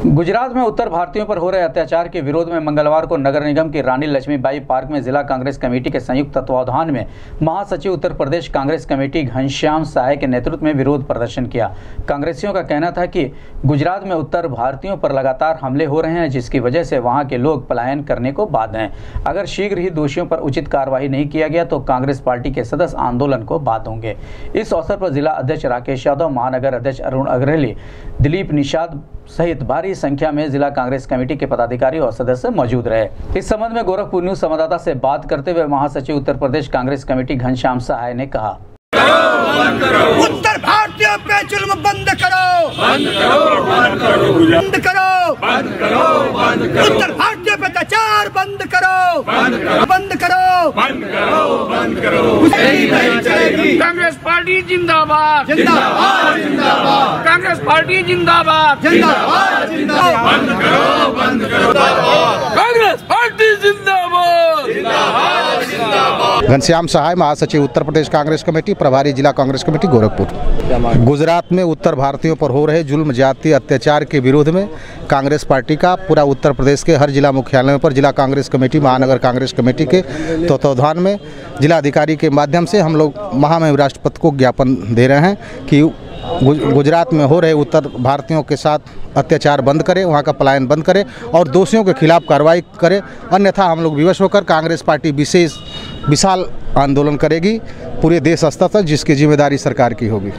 गुजरात में उत्तर भारतीयों पर हो रहे अत्याचार के विरोध में मंगलवार को नगर निगम की रानी लक्ष्मीबाई पार्क में जिला कांग्रेस कमेटी के संयुक्त तत्वावधान में महासचिव उत्तर प्रदेश कांग्रेस कमेटी घनश्याम सहाय के नेतृत्व में विरोध प्रदर्शन किया। कांग्रेसियों का कहना था कि गुजरात में उत्तर भारतीयों पर लगातार हमले हो रहे हैं, जिसकी वजह से वहाँ के लोग पलायन करने को बाध्य हैं। अगर शीघ्र ही दोषियों पर उचित कार्रवाई नहीं किया गया तो कांग्रेस पार्टी के सदस्य आंदोलन को बाध्य होंगे। इस अवसर पर जिला अध्यक्ष राकेश यादव, महानगर अध्यक्ष अरुण अग्रहली दिलीप निषाद सहित भारी संख्या में जिला कांग्रेस कमेटी के पदाधिकारी और सदस्य मौजूद रहे। इस संबंध में गोरखपुर न्यूज़ संवाददाता से बात करते हुए महासचिव उत्तर प्रदेश कांग्रेस कमेटी घनश्याम सहाय ने कहा। उत्तर भारतीय पे जुल्म बंद करो। बंद करो बंद करो बंद करो। बंद करो बंद करो। उत्तर भारतीय पे अत्याचार बंद करो। बंद करो। बंद करो। बंद करो बंद करो। नहीं चलेगी। कांग्रेस पार्टी जिंदाबाद। जिंदाबाद जिंदाबाद। कांग्रेस पार्टी जिंदाबाद। जिंदाबाद जिंदाबाद। बंद करो बंद करो कांग्रेस पार्टी जिंदाबाद घनश्याम सहाय, महासचिव उत्तर प्रदेश कांग्रेस कमेटी, प्रभारी जिला कांग्रेस कमेटी, गोरखपुर। गुजरात में उत्तर भारतीयों पर हो रहे जुल्म, जाति अत्याचार के विरोध में कांग्रेस पार्टी का पूरा उत्तर प्रदेश के हर जिला मुख्यालयों पर जिला कांग्रेस कमेटी, महानगर कांग्रेस कमेटी के तत्वावधान में जिला अधिकारी के माध्यम से हम लोग महामहिम राष्ट्रपति को ज्ञापन दे रहे हैं कि गुजरात में हो रहे उत्तर भारतीयों के साथ अत्याचार बंद करें, वहाँ का पलायन बंद करें और दोषियों के खिलाफ कार्रवाई करें। अन्यथा हम लोग विवश होकर कांग्रेस पार्टी विशेष विशाल आंदोलन करेगी पूरे देश स्तर तक जिसकी ज़िम्मेदारी सरकार की होगी।